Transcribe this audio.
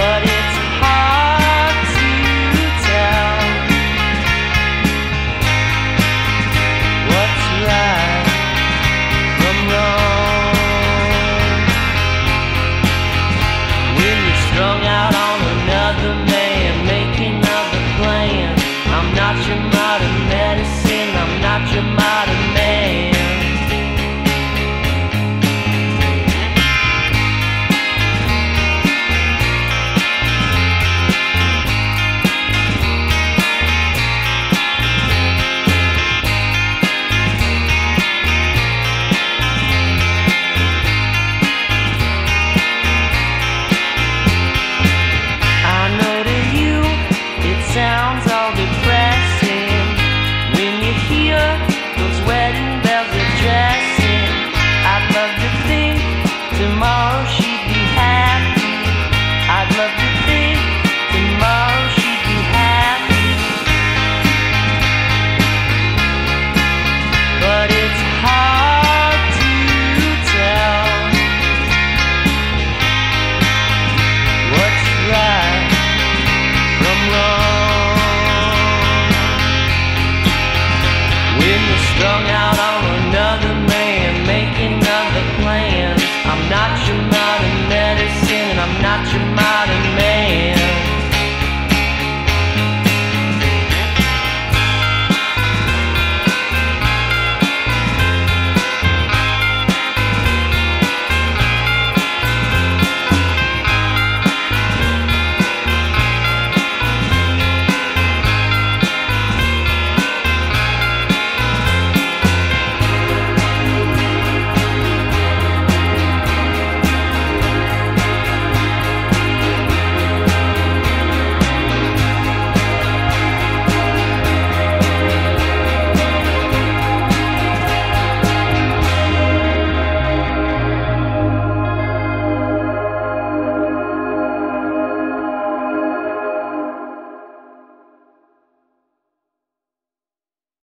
But strung out